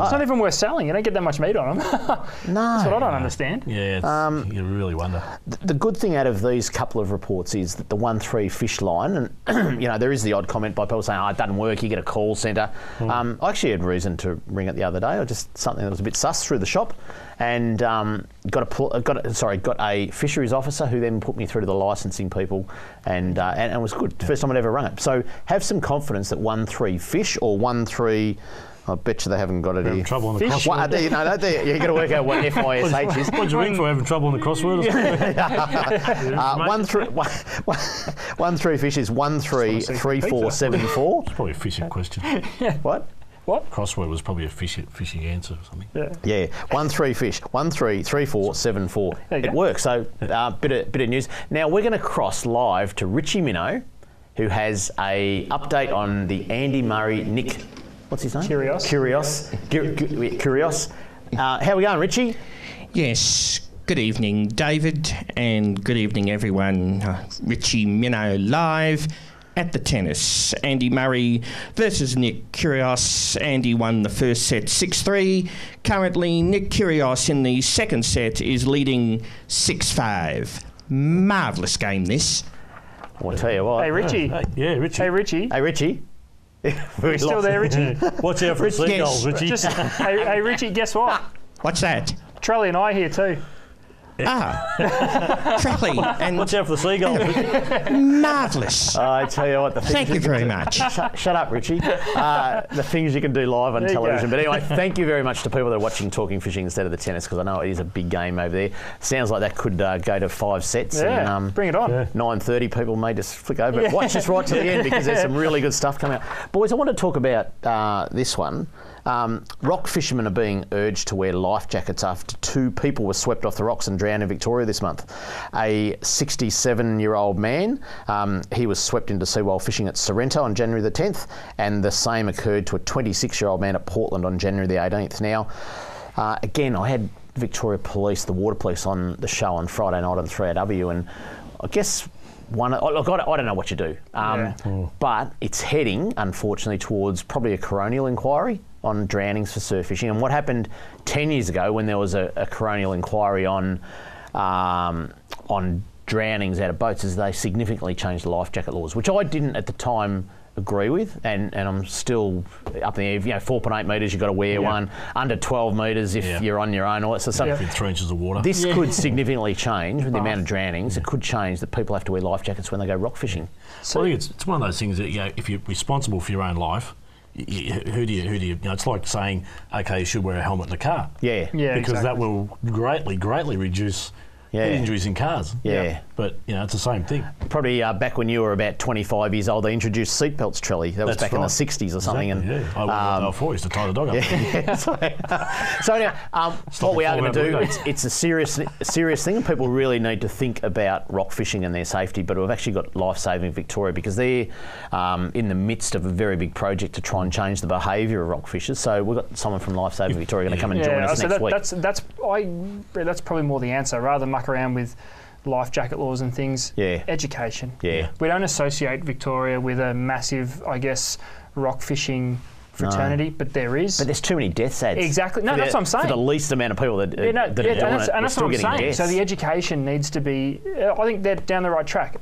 I. It's not even worth selling. You don't get that much meat on them. No. [LAUGHS] That's what I don't understand. Yeah, it's, Um, you really wonder. The good thing out of these couple of reports is that the one three fish line, and [CLEARS THROAT] you know there is the odd comment by people saying, "Oh, it doesn't work. You get a call centre." Um, I actually had reason to ring it the other day. or just something that was a bit sus through the shop, and um, got a pl- got a, sorry got a fisheries officer who then put me through to the licensing people, and uh, and, and it was good. First time I'd ever rung it. So have some confidence that one three fish or one three. I bet you they haven't got it Having here. trouble on the Fish? What, crossword. you know, they- you got to work out what [LAUGHS] FISH is. What'd you ring for? Having trouble on the crossword? [LAUGHS] [LAUGHS] Uh, one three one, one, three fish is one three Just wanna see three four seven four. It's probably a fishing question. What? What? Crossword was probably a fishing, fishing answer or something. Yeah. Yeah, one three fish, one three three four seven four. It go. works. So, uh, bit of bit of news. Now we're going to cross live to Ritchie Minnow, who has a update on the Andy Murray Nick. What's his name? Curios. Curios. Cu- cu- wait, Curios. Uh, how we going, Ritchie? Yes, good evening, David, and good evening, everyone. Uh, Ritchie Minnow live at the tennis. Andy Murray versus Nick Kyrgios. Andy won the first set 6 3. Currently, Nick Kyrgios in the second set is leading 6 5. Marvellous game, this. I'll tell you what. Hey, Ritchie. Hey, yeah, Ritchie. Hey, Ritchie. Hey, Ritchie. [LAUGHS] You still there, Ritchie? Watch out for seagulls, Ritchie. Just, hey, hey, Ritchie, guess what? What's that? Trelly and I here too. Ah, Crowley, and Watch out for the seagulls, Ritchie. marvellous. I tell you what. The things Thank you can very do- much. Shut, shut up, Ritchie. [LAUGHS] Uh, the things you can do live on There television. go. But anyway, thank you very much to people that are watching Talking Fishing instead of the tennis because I know it is a big game over there. Sounds like that could uh, go to five sets. Yeah, and, um, bring it on. Yeah. 9.30 people may just flick over. Yeah. Watch this right to the end because there's some really good stuff coming out. Boys, I want to talk about uh, this one. Um, rock fishermen are being urged to wear life jackets after two people were swept off the rocks and drowned in Victoria this month. A 67 year old man, um, he was swept into sea while fishing at Sorrento on January the 10th, and the same occurred to a 26 year old man at Portland on January the 18th. Now, uh, again, I had Victoria Police, the Water Police, on the show on Friday night on 3AW, and I guess one. oh, Look, I don't, I don't know what you do, um, but it's heading, unfortunately, towards probably a coronial inquiry on drownings for surf fishing. And what happened 10 years ago when there was a, a coronial inquiry on um, on drownings out of boats is they significantly changed the life jacket laws, which I didn't at the time agree with, and, and I'm still up in the air. You know, 4.8 metres, you've got to wear one. Under 12 metres if Yeah. you're on your own. All that sort of stuff. With three inches of water. This could significantly change with the amount of drownings. It could change that people have to wear life jackets when they go rock fishing. So I think it's, it's one of those things that you know, if you're responsible for your own life, y y who do you who do you, you know? It's like saying, okay, you should wear a helmet in a car. Yeah. Yeah, because that will greatly greatly reduce Yeah. injuries in cars. Yeah. but you know it's the same thing. Probably uh, back when you were about 25 years old, they introduced seatbelts, Trelly. That was That's back in the 60s or something. Exactly, and yeah. I went um, before used to tie the dog up. [LAUGHS] Yeah, [LAUGHS] so, [LAUGHS] so anyway, um, what we are going to do, it's, it's a serious, a serious thing, and people really need to think about rock fishing and their safety. But we've actually got Life Saving Victoria because they're um, in the midst of a very big project to try and change the behaviour of rock fishers. So we've got someone from Life Saving Victoria going to come and join us so next that, week. that's that's I that's probably more the answer. Rather than muck around with life jacket laws and things, Yeah. education. Yeah. we don't associate Victoria with a massive, I guess, rock fishing fraternity, but there is. But there's too many deaths ads. Exactly. No, For that's what I'm saying. For the least amount of people that, yeah, no, that yeah, are doing and that's, it, and that's still what I'm getting saying. deaths. So the education needs to be. uh, I think they're down the right track.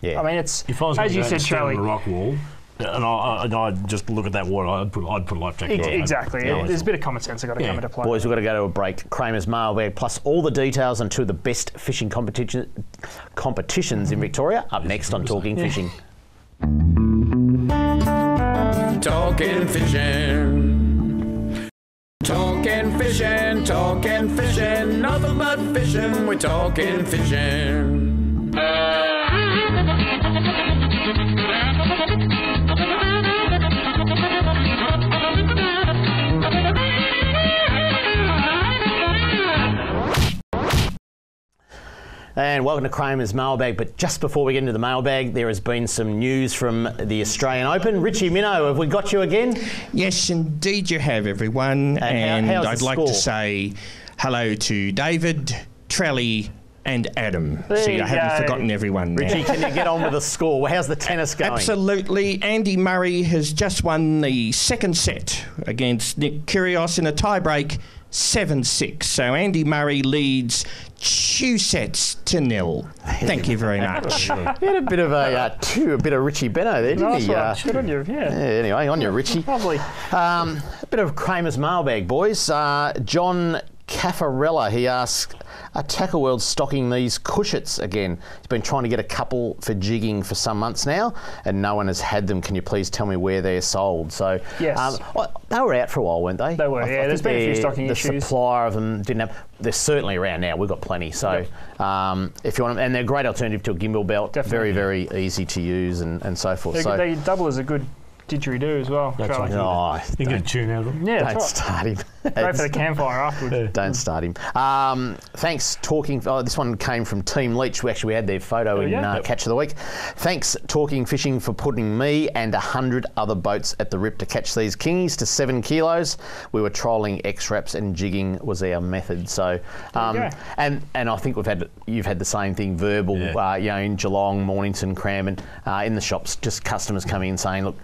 yeah. I mean, it's If I was as you said, stand on Charlie. a rock wall, and I, I, and I just look at that water, I'd put I'd put a life jacket. Ex- on. exactly. Yeah, There's a bit of common sense that got to Yeah. come into play. Boys, we've got to go to a break. Kramer's mailbag plus all the details on two of the best fishing competition, competitions in Victoria. Up next on Talking Fishing. Talking fishing. Talking fishing, talking fishing, nothing but fishing. We're talking fishing. And welcome to Kramer's mailbag. But just before we get into the mailbag, there has been some news from the Australian Open. Ritchie Minnow, have we got you again? Yes, indeed, you have everyone. how- And, how's I'd like score? to say hello to David, Trelly, and Adam. There See, I haven't go. forgotten everyone. there. Ritchie, can you get on with the score? How's the tennis going? Absolutely. Andy Murray has just won the second set against Nick Kyrgios in a tiebreak, 7 6. So Andy Murray leads two sets to nil. [LAUGHS] Thank you very much. [LAUGHS] He had a bit of a, uh, two, a bit of Richie Benaud there, didn't Nice he? one. Uh, Good on you. Yeah. yeah, anyway, on you, Ritchie. Lovely. Um, a bit of Kramer's mailbag, boys. Uh, John Caffarella, he asks, are Tackle World stocking these cushets again? He's been trying to get a couple for jigging for some months now, and no one has had them. Can you please tell me where they're sold? So, Yes. um, well, they were out for a while, weren't they? They were, yeah. There's think been a few they're- stocking the issues. supplier of them didn't have. They're certainly around now. We've got plenty. So, um, if you want them, and they're a great alternative to a gimbal belt. Definitely. Very, very easy to use and, and so forth. They, so, they double as a good didgeridoo as well. That's Charlie. right. oh, You can get a tune out of them. Yeah, don't that's start him. Right. Great for the campfire afterwards. Don't start him. Um, thanks, talking. Oh, this one came from Team Leach. We actually had their photo in yeah. uh, Catch of the Week. Thanks, Talking Fishing, for putting me and a hundred other boats at the rip to catch these kingies to seven kilos. We were trolling X-Raps and jigging was our method. So, um, and and I think we've had you've had the same thing verbal. Yeah. Uh, you know, in Geelong, Mornington, Cranbourne, uh, in the shops, just customers coming in saying, look.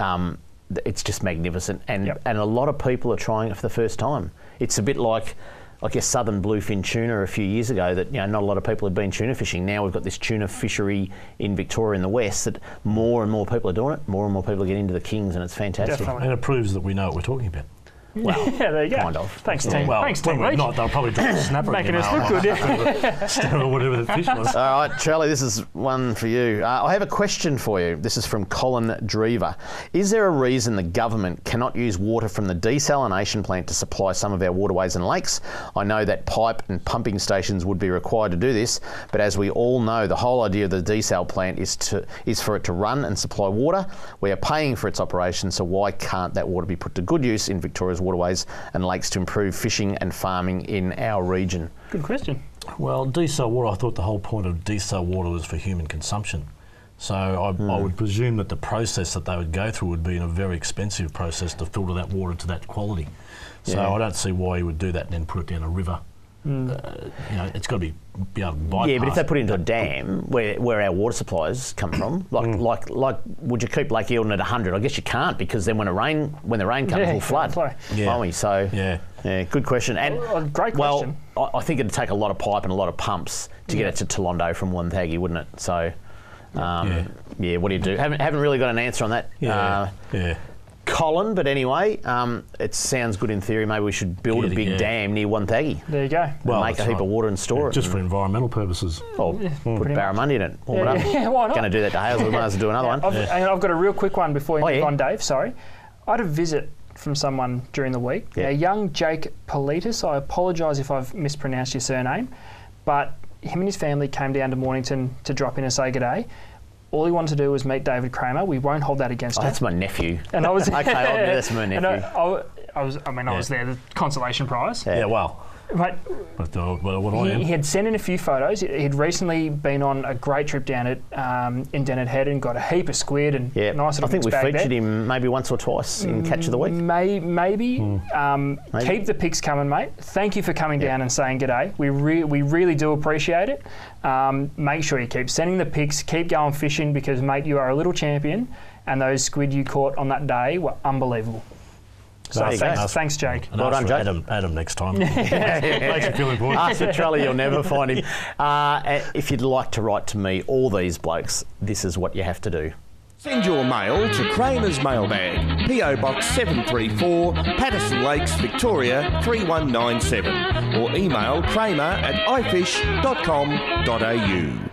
Um, th- it's just magnificent, and Yep. and a lot of people are trying it for the first time. It's a bit like, I guess, southern bluefin tuna a few years ago. That you know, not a lot of people had been tuna fishing. Now we've got this tuna fishery in Victoria in the west that more and more people are doing it. More and more people are getting into the kings, and it's fantastic. Definitely. And it proves that we know what we're talking about. [LAUGHS] Well, Yeah, there you go. kind of. Thanks, Yeah. team. Well, Thanks, team. probably Leach. not. They'll probably drop a snapper Making us look good. Yeah. [LAUGHS] whatever the fish was. All right, Charlie, this is one for you. Uh, I have a question for you. This is from Colin Drever. Is there a reason the government cannot use water from the desalination plant to supply some of our waterways and lakes? I know that pipe and pumping stations would be required to do this, but as we all know, the whole idea of the desal plant is to is for it to run and supply water. We are paying for its operation, so why can't that water be put to good use in Victoria's waterways and lakes to improve fishing and farming in our region? Good question. Well, desal water, I thought the whole point of desal water was for human consumption. So I, I Hmm. would presume that the process that they would go through would be in a very expensive process to filter that water to that quality. So Yeah. I don't see why you would do that and then put it down a river. Uh, you know, it's got to be be able to bypass. Yeah, but if they put it into a dam where, where our water supplies come from, like Mm. like like, would you keep Lake Eildon at hundred? I guess you can't because then when a rain when the rain comes, Yeah, it'll flood. Yeah. won't we? So Yeah. yeah, good question. And Well, great well. I, I think it'd take a lot of pipe and a lot of pumps to get it to Toolondo from Wonthaggi, wouldn't it? So. Um, Yeah. yeah. What do you do? Haven't haven't really got an answer on that. Yeah. Uh, yeah. Colin, but anyway, um, it sounds good in theory. Maybe we should build Yeah, a big yeah. dam near Wonthaggi. There you go. Well, make a that's heap right. of water and store it. Just for environmental purposes. or put pretty barramundi in it. Warm Yeah, it up. yeah, why not? Going to do that to Hales. We might as well do another one. I've, hang on, I've got a real quick one before you Oh, move yeah. on, Dave. Sorry. I had a visit from someone during the week. Yeah. A young Jake Politis. I apologise if I've mispronounced your surname, but him and his family came down to Mornington to drop in and say good day. All he wanted to do was meet David Kramer. We won't hold that against Oh, him. that's my nephew. and I was [LAUGHS] Okay, I'll do this, my [LAUGHS] and I, nephew. I, I was. I mean, I was there. The consolation prize. Yeah. Yeah, well, But but uh, well, what I he, am. he had sent in a few photos. He'd recently been on a great trip down at um, in Dennet Head and got a heap of squid and Yeah, nice little I think we mixed featured there. him maybe once or twice in Catch of the Week. May, maybe. Um, Maybe. Keep the pics coming, mate. Thank you for coming down and saying g'day. We, re- we really do appreciate it. Um, make sure you keep sending the pics, keep going fishing because, mate, you are a little champion and those squid you caught on that day were unbelievable. So There you go. thanks, thanks, Jake. And Well ask done, for Jake. Adam, Adam next time. [LAUGHS] Makes you feel important. Ask for Trelly, you'll never find him. Uh, if you'd like to write to me, all these blokes, this is what you have to do. Send your mail to Kramer's Mailbag, PO Box 734, Patterson Lakes, Victoria 3197, or email kramer at ifish.com.au.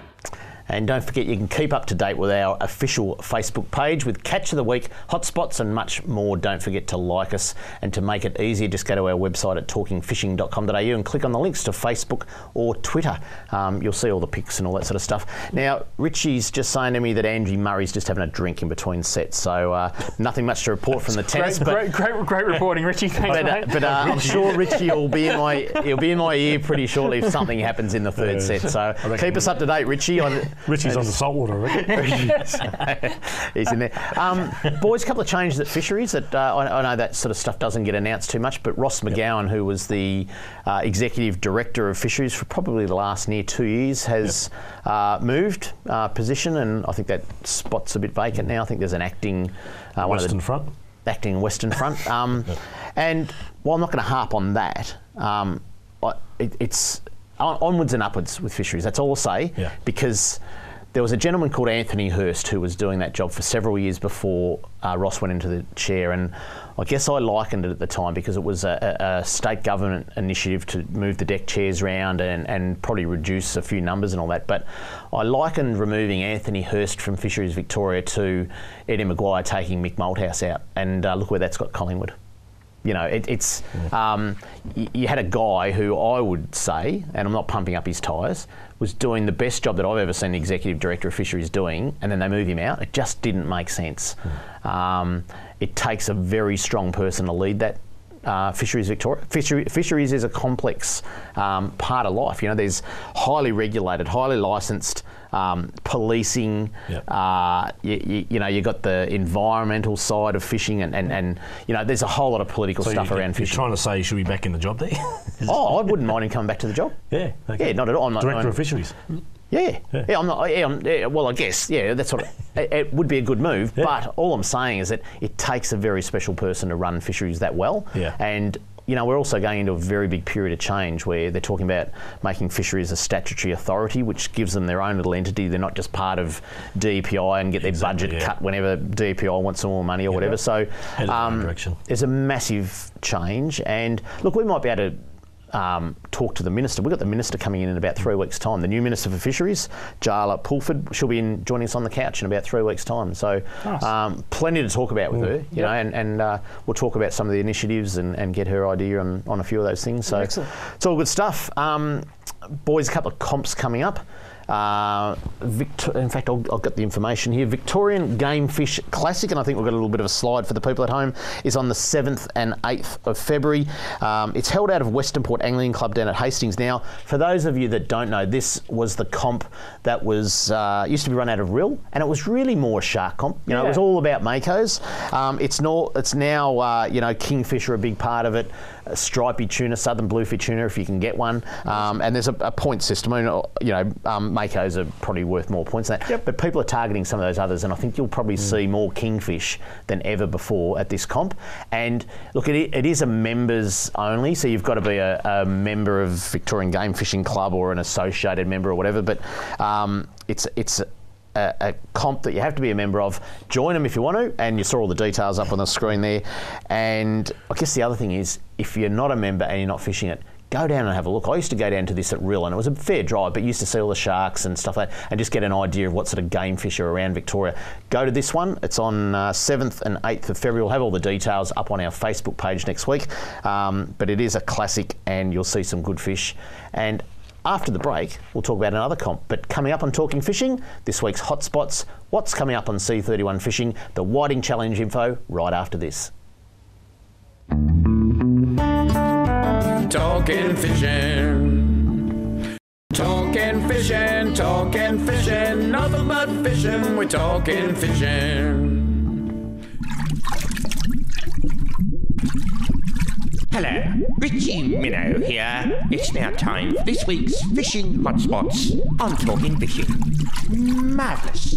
And don't forget, you can keep up to date with our official Facebook page with Catch of the Week, hotspots, and much more. Don't forget to like us. And to make it easier, just go to our website at talkingfishing.com.au and click on the links to Facebook or Twitter. Um, you'll see all the pics and all that sort of stuff. Now, Ritchie's just saying to me that Andrew Murray's just having a drink in between sets, so uh, nothing much to report from the tennis. Great, but great, great, great reporting, Ritchie. Thanks, but, uh, mate. but uh, I'm sure Ritchie will be in my he'll be in my ear pretty shortly if something happens in the third set. So keep us up to date, Ritchie. On, Ritchie's on the saltwater, reckon. [LAUGHS] [LAUGHS] He's in there. Um, boys, a couple of changes at fisheries that uh, I, I know that sort of stuff doesn't get announced too much, but Ross McGowan, who was the uh, executive director of fisheries for probably the last near two years, has uh, moved uh, position, and I think that spot's a bit vacant now. I think there's an acting uh, one of Western the front. acting Western Front. [LAUGHS] Um, And while I'm not going to harp on that, um, I- it, it's onwards and upwards with fisheries. That's all I'll say. Yeah. Because there was a gentleman called Anthony Hurst who was doing that job for several years before uh, Ross went into the chair. And I guess I likened it at the time because it was a, a, state government initiative to move the deck chairs around and, and probably reduce a few numbers and all that. But I likened removing Anthony Hurst from Fisheries Victoria to Eddie McGuire taking Mick Malthouse out. And uh, look where that's got Collingwood. You know, it, it's um, you had a guy who I would say, and I'm not pumping up his tyres, was doing the best job that I've ever seen the executive director of fisheries doing, and then they move him out. It just didn't make sense. Um, it takes a very strong person to lead that. Uh, fisheries Victoria. Fishery, fisheries is a complex um, part of life. You know, there's highly regulated, highly licensed um, policing. Yep. Uh, you, you, you know, you got the environmental side of fishing, and, and, and you know, there's a whole lot of political So stuff you, around you're fishing. trying to say you should be back in the job there? [LAUGHS] Oh, I wouldn't mind him coming back to the job. yeah. okay. Yeah, not at all. I'm not, Director I'm- of Fisheries. Yeah, yeah. I'm not. Yeah, I'm, yeah, well, I guess. Yeah, that's what. It, it would be a good move, but all I'm saying is that it takes a very special person to run fisheries that well. Yeah. And you know, we're also going into a very big period of change where they're talking about making fisheries a statutory authority, which gives them their own little entity. They're not just part of DEPI and get their Exactly, budget yeah. cut whenever DEPI wants some more money or whatever. So, um, there's a massive change, and look, we might be able to. Um, talk to the minister. We've got the minister coming in in about three weeks' time. The new minister for fisheries, Jaala Pulford, she'll be in joining us on the couch in about three weeks' time. So, Nice. um, plenty to talk about with her, you know, and, and uh, we'll talk about some of the initiatives and, and get her idea on, on a few of those things. So, Excellent. it's all good stuff. Um, boys, a couple of comps coming up. Uh, Victor- in fact, I'll, I'll get the information here. Victorian Game Fish Classic, and I think we've got a little bit of a slide for the people at home, is on the 7th and 8th of February. Um, it's held out of Western Port Angling Club down at Hastings. Now, for those of you that don't know, this was the comp that was uh, used to be run out of Rhyll, and it was really more shark comp. You know, it was all about makos. Um, it's not. It's now. Uh, you know, kingfish are a big part of it. Stripy tuna, southern bluefin tuna, if you can get one. Um, and there's a, a point system. I mean, you know, um, makos are probably worth more points than that. But people are targeting some of those others, and I think you'll probably see more kingfish than ever before at this comp. And look, it, it is a members only, so you've got to be a, a member of Victorian Game Fishing Club or an associated member or whatever. But um, it's it's a, a comp that you have to be a member of. Join them if you want to, and you saw all the details up on the screen there. And I guess the other thing is, if you're not a member and you're not fishing it, go down and have a look. I used to go down to this at Rhyll, and it was a fair drive, but used to see all the sharks and stuff like that, and just get an idea of what sort of game fish are around Victoria. Go to this one. It's on uh, 7th and 8th of February. We'll have all the details up on our Facebook page next week. Um, but it is a classic, and you'll see some good fish. And after the break, we'll talk about another comp. But coming up on Talking Fishing, this week's hotspots, what's coming up on C31 Fishing, the Whiting Challenge info right after this. Talking fishing. Talking fishing, talking fishing, nothing but fishing. We're talking fishing. Hello, Ritchie Minnow here. It's now time for this week's fishing hotspots on Talking Fishing. Marvellous.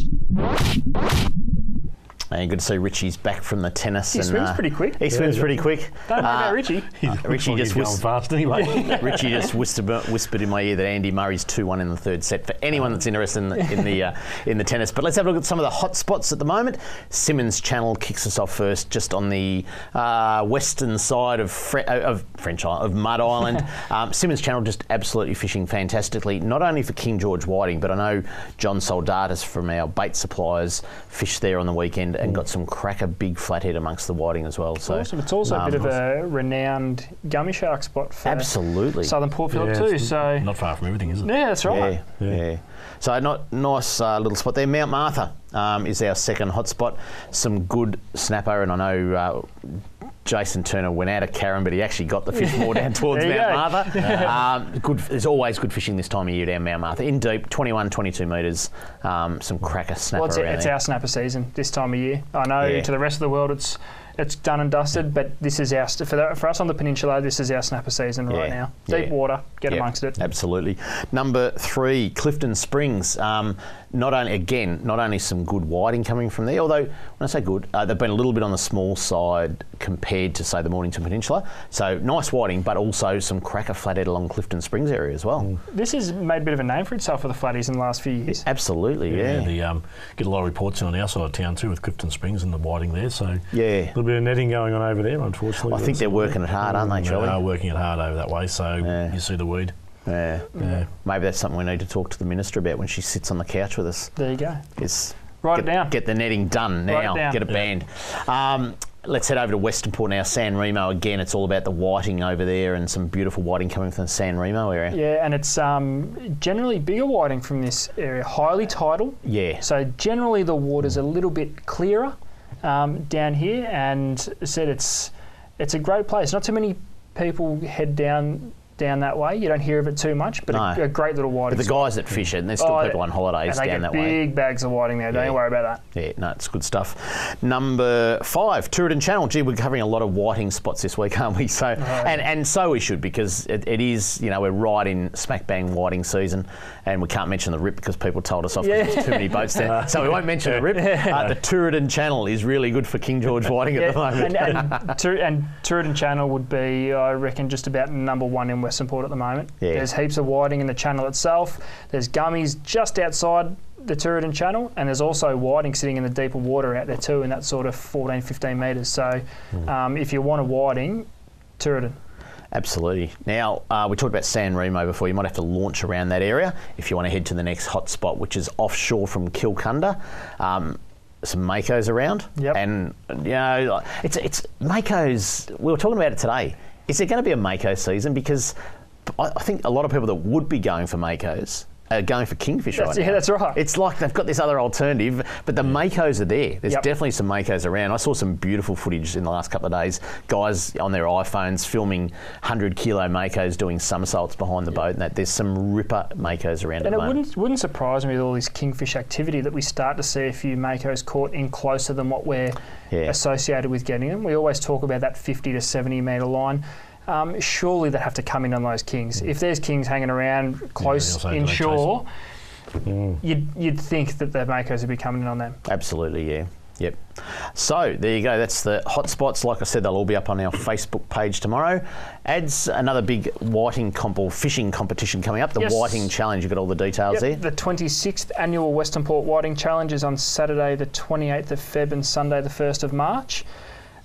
And good to see Ritchie's back from the tennis. He and, swims uh, pretty quick. He swims pretty quick. Don't know Uh, about Ritchie. uh, Ritchie just going whis- fast anyway. [LAUGHS] [LAUGHS] Ritchie just whispered, whispered in my ear that Andy Murray's two one in the third set. For anyone that's interested in the in the, uh, [LAUGHS] in the tennis, but let's have a look at some of the hot spots at the moment. Simmons Channel kicks us off first, just on the uh, western side of Fre- uh, of French Island, of Mud Island. um, Simmons Channel just absolutely fishing fantastically, not only for King George whiting, but I know John Soldatus from our bait suppliers fished there on the weekend and got some cracker big flathead amongst the whiting as well. So Awesome. It's also a bit of um, a renowned gummy shark spot for Absolutely. Southern Port Phillip Yeah, too. So Not far from everything, is it? yeah, that's right. Yeah, yeah. So not nice uh, little spot there. Mount Martha um, is our second hotspot. Some good snapper, and I know. Uh, Jason Turner went out of Carrum, but he actually got the fish more down [LAUGHS] towards Mount go. Martha. [LAUGHS] um, good, there's always good fishing this time of year down Mount Martha. In deep, 21, 22 metres. Um, some cracker snapper Well, it's, it's our snapper season this time of year. I know Yeah. to the rest of the world it's it's done and dusted, but this is our for, the, for us on the peninsula. This is our snapper season right now. Deep Yeah. water, get Yep, amongst it. Absolutely. Number three, Clifton Springs. Um, not only again, not only some good whiting coming from there. Although when I say good, uh, they've been a little bit on the small side compared to say the Mornington Peninsula. So nice whiting, but also some cracker flathead along Clifton Springs area as well. This has made a bit of a name for itself for the flatties in the last few years. Absolutely, yeah. Yeah, the, um, get a lot of reports in on our side of town too with Clifton Springs and the whiting there. So Yeah. A little bit of netting going on over there, unfortunately. I think they're working it hard, aren't they, Charlie? They are working it hard over that way. So Yeah. you see the weed. Yeah. Yeah. Maybe that's something we need to talk to the minister about when she sits on the couch with us. There you go. Is Write get, it down. Get the netting done Write it now. down. Get it banned. Um, let's head over to Western Port now. San Remo again. It's all about the whiting over there and some beautiful whiting coming from the San Remo area. Yeah, and it's um, generally bigger whiting from this area, highly tidal. Yeah. So generally the water's a little bit clearer um, down here, and said it's it's a great place. Not too many people head down down that way. You don't hear of it too much, but No. a, a great little whiting. But the guys that fish it, and there's still Oh, people on holidays down that way. big bags of whiting there. Don't Yeah. worry about that. Yeah, no, it's good stuff. Number five, Tooradin Channel. Gee, we're covering a lot of whiting spots this week, [LAUGHS] aren't we? So, and, and so we should because it, it is, you know, we're right in smack bang whiting season, and we can't mention the rip because people told us off. 'cause There's too many boats there, [LAUGHS] so we won't mention the rip. Uh, the Tooradin Channel is really good for King George whiting at the moment. and and, [LAUGHS] and Tooradin Channel would be, I reckon, just about number one in Western Port at the moment. Yeah. There's heaps of whiting in the channel itself. There's gummies just outside the Tooradin Channel, and there's also whiting sitting in the deeper water out there too, in that sort of 14, 15 metres. So, Hmm. um, if you want a whiting, Tooradin. Absolutely. Now, uh, we talked about San Remo before. You might have to launch around that area if you want to head to the next hot spot, which is offshore from Kilcunda. Um, some Makos around. Yep. And, you know, it's, it's Makos, we were talking about it today. Is there going to be a Mako season? Because I, I think a lot of people that would be going for Makos are going for Kingfish That's- right yeah, now. that's right. It's like they've got this other alternative, but the mm. Makos are there. There's Yep. definitely some Makos around. I saw some beautiful footage in the last couple of days. Guys on their iPhones filming 100 kilo Makos doing somersaults behind the boat, and that there's some ripper Makos around And it moment. wouldn't wouldn't surprise me with all this kingfish activity that we start to see a few makos caught in closer than what we're Yeah. associated with getting them. We always talk about that 50 to 70 metre line. Um, surely they have to come in on those kings. If there's kings hanging around close also do they inshore, you'd, you'd think that the makos would be coming in on them. Absolutely, yeah. Yep. So there you go. That's the hotspots. Like I said, they'll all be up on our Facebook page tomorrow. Adds another big whiting comp or fishing competition coming up. The Yes. whiting challenge. You've got all the details Yep, there. the 26th annual Western Port Whiting Challenge is on Saturday, the 28th of Feb, and Sunday, the 1st of March.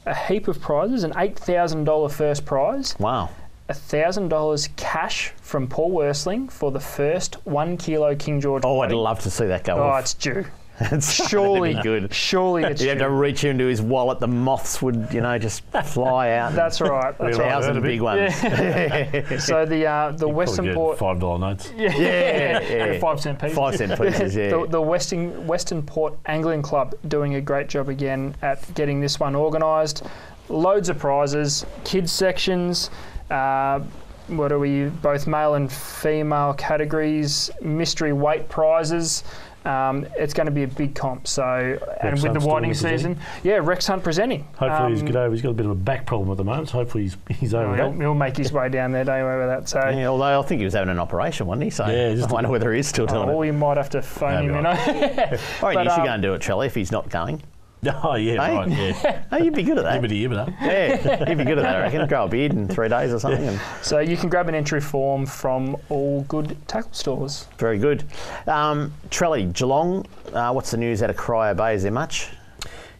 A heap of prizes: an $8,000 first prize, Wow. $1,000 cash from Paul Worsteling for the first one kilo King George. Oh, I'd love to see that go Oh, off. it's due. It's Surely, good. surely it's [LAUGHS] You have to reach into his wallet. The moths would, you know, just [LAUGHS] fly out. That's right. That's a right. thousand That'd be- big ones. [LAUGHS] So the uh, the Western Probably Port five dollar notes. Yeah, Yeah, yeah. five cent pieces. Five cent pieces, yeah. the, the Western Western Port Angling Club doing a great job again at getting this one organised. Loads of prizes, kids sections. Uh, what are we? Both male and female categories. Mystery weight prizes. Um, it's going to be a big comp. So, and with the Hunt's whiting doing it, is he? season, yeah, Rex Hunt presenting. Hopefully he's Um, good over. He's got a bit of a back problem at the moment. So hopefully he's [LAUGHS] he's over He'll, that. he'll make his way down there. Don't worry about that. So, Yeah, although I think he was having an operation, wasn't he? So Yeah, just I wonder whether he is still doing oh, it. we might have to phone Maybe him. right. You know. [LAUGHS] I reckon but, you should um, go and do it, Charlie, if he's not going. [LAUGHS] Oh yeah, right. Yeah, [LAUGHS] Oh, you'd be good at that. Yibbity. [LAUGHS] Yeah, you'd be good at that, I reckon. Grow a beard in three days or something. And So you can grab an entry form from all good tackle stores. very good. Um, Trelly, Geelong, uh, what's the news out of Corio Bay? Is there much?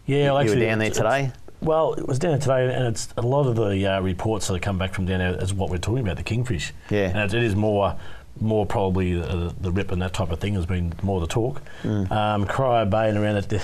Yeah, well, you actually, were down there it's- today? Well, it was down there today, and it's a lot of the uh, reports that have come back from down there is what we're talking about the kingfish. Yeah. and it, it is more, more probably the, the rip and that type of thing has been more the talk. Mm. Um, Corio Bay and around it.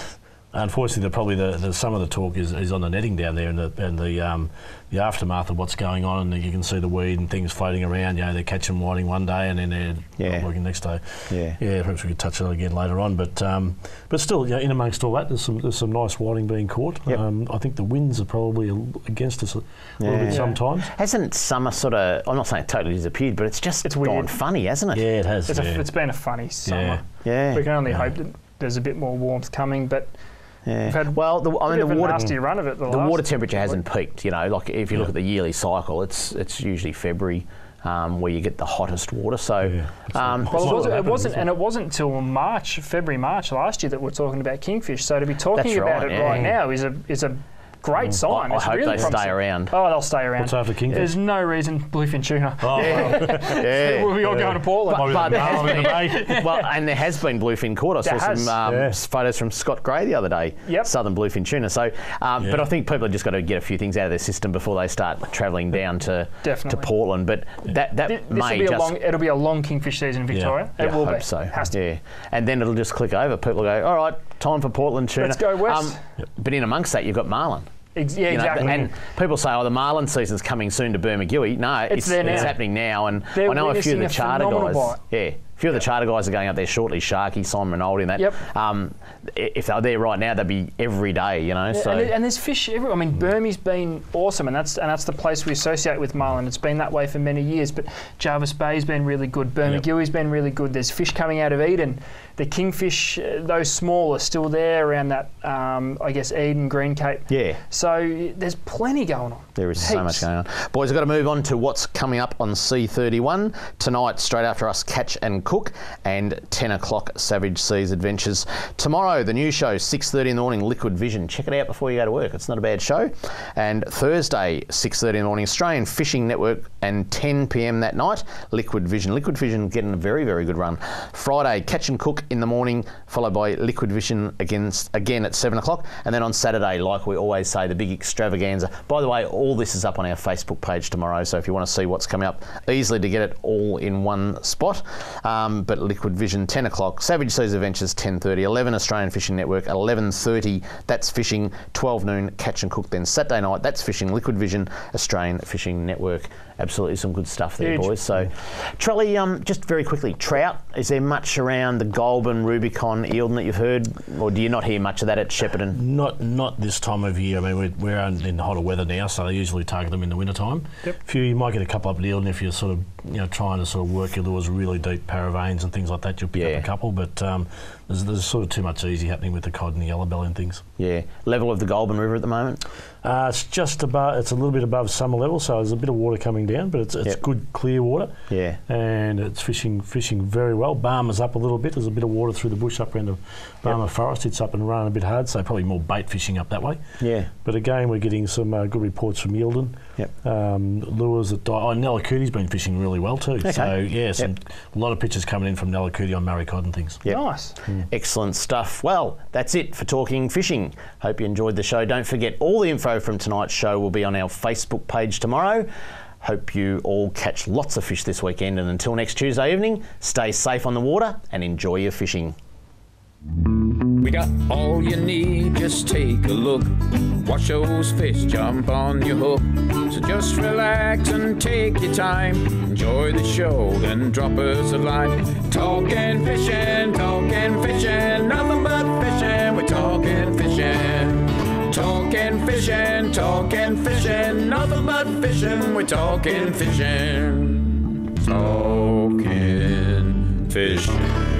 Unfortunately, the, probably the, the, some of the talk is, is on the netting down there and the and the um, the aftermath of what's going on, and you can see the weed and things floating around. You know, they're catching whiting one day and then they're Yeah. not working next day. Yeah. yeah. Perhaps we could touch on it again later on, but um, but still, you know, in amongst all that, there's some there's some nice whiting being caught. Yep. Um, I think the winds are probably against us a little Yeah. bit sometimes. Hasn't summer sort of, I'm not saying it totally disappeared, but it's just It's gone weird. funny, hasn't it? Yeah, it has. It's, yeah. a, it's been a funny summer. Yeah. We can only Yeah. hope that there's a bit more warmth coming, but yeah. we've had well, the, I a mean, the of a water, nasty run of it. The, the last water temperature couple hasn't peaked. You know, like if you look at the yearly cycle, it's it's usually February um, where you get the hottest water. So, Yeah, um, Well, it wasn't, it wasn't, and it wasn't until March, February, March last year that we're talking about kingfish. So to be talking That's about right, it yeah. right now is a is a great sign. I It's hope really they stay around. Oh, they'll stay around. What's after kingfish? There's no reason bluefin tuna. Oh, [LAUGHS] yeah. [LAUGHS] we'll be all going to Portland. But- but there there has has been- well, and there has been bluefin caught. I saw There some um, Yeah. photos from Scott Gray the other day. Yep. Southern bluefin tuna. So, um, but I think people have just got to get a few things out of their system before they start travelling down to Definitely. to Portland. But that that Thi- This will may be a just long. It'll be a long kingfish season in Victoria. Yeah, It will I hope be. so. Has to. Yeah, and then it'll just click over. People go, all right, time for Portland tuna. Um, Let's go west. But in amongst that, you've got marlin. Ex- yeah, You know, exactly. and people say, oh, the marlin season's coming soon to Bermagui. No, it's, there it's happening now. And They're I know a few of the charter guys. bite. Yeah, a few of the charter guys are going up there shortly. Sharky, Simon Rinaldi, and that. Yep. Um, if they're there right now, they'd be every day. You know, so and, and there's fish everywhere. I mean, Burmese been awesome, and that's and that's the place we associate with marlin. It's been that way for many years. But Jervis Bay's been really good. Bermagui's been really good. There's fish coming out of Eden. The kingfish, uh, those small, are still there around that. Um, I guess Eden, Green Cape. Yeah. So there's plenty going on. There is so much going on. Boys, we've got to move on to what's coming up on C31 tonight, straight after us, Catch and Cook, and 10 o'clock, Savage Seas Adventures. Tomorrow, the new show, 6.30 in the morning, Liquid Vision. Check it out before you go to work. It's not a bad show. And Thursday, 6.30 in the morning, Australian Fishing Network, and 10 p.m. that night, Liquid Vision. Liquid Vision getting a very, very good run. Friday, Catch and Cook in the morning, followed by Liquid Vision against, again at 7 o'clock. And then on Saturday, like we always say, the big extravaganza. By the way, all this is up on our Facebook page tomorrow, so if you want to see what's coming up, easily to get it all in one spot. Um, but Liquid Vision, 10 o'clock. Savage Seas Adventures, 10.30. 11 Australian Fishing Network, 11.30. That's fishing. 12 noon, Catch and Cook. Then Saturday night, that's fishing. Liquid Vision, Australian Fishing Network. Absolutely some good stuff there, Huge. boys. So, Trelly, um, just very quickly, trout. Is there much around the Goulburn, Rubicon, Eildon that you've heard, or do you not hear much of that at Shepparton? Not not this time of year. I mean, we're, we're in in hotter weather now, so they usually target them in the winter time. Yep. If you, you might get a couple up at Eildon if you're sort of you know trying to sort of work your lures really deep paravanes and things like that. You'll pick Yeah. up a couple, but um, there's, there's sort of too much easy happening with the cod and the yellow belly and things. Yeah. Level of the Goulburn River at the moment? Uh, it's just above. It's a little bit above summer level, so there's a bit of water coming down, but it's, it's Yep. good clear water. Yeah. and it's fishing fishing very well. Barmah's up a little bit. There's a bit of water through the bush up around the Barmah Forest. It's up and running a bit hard, so probably more bait fishing up that way. Yeah. But again, we're getting some uh, good reports from Eildon. Yep. Um, lures that die. Oh, Nillahcootie's been fishing really well too. Okay. So yeah, some, a lot of pictures coming in from Nillahcootie on Murray cod and things. Yep. Nice. Hmm. Excellent stuff. Well, that's it for Talking Fishing. Hope you enjoyed the show. Don't forget, all the info from tonight's show will be on our Facebook page tomorrow. Hope you all catch lots of fish this weekend. And until next Tuesday evening, stay safe on the water and enjoy your fishing. We got all you need, just take a look. Watch those fish jump on your hook. So just relax and take your time. Enjoy the show, then drop us a line. Talking fishing, talking fishing, nothing but fishing. We're talking fishing. Talking fishing, talking fishing, nothing but fishing. We're talking fishing. Talking fishing.